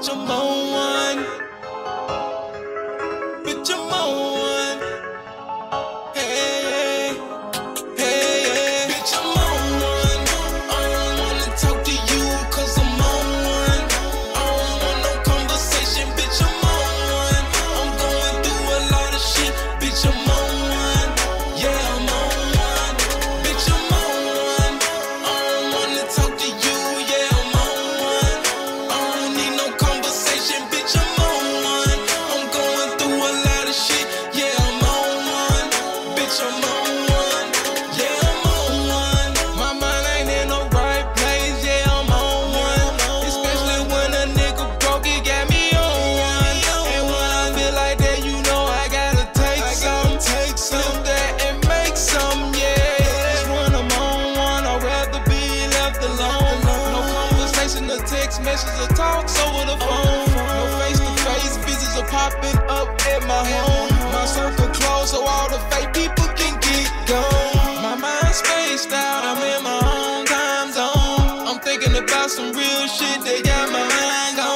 旧梦 text messages or talks over the phone. No face to face visits are popping up at my home. My circle closed so all the fake people can get gone. My mind spaced out, I'm in my own time zone. I'm thinking about some real shit that got my mind gone.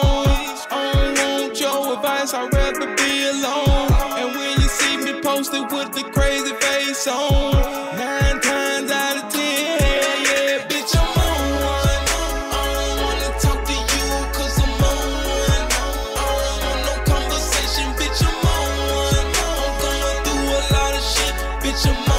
posted with the crazy face on. Nine times out of ten, yeah, bitch, I'm on one. I don't wanna talk to you, cause I'm on one. I don't want no conversation, bitch, I'm on one. I'm going through a lot of shit, bitch, I'm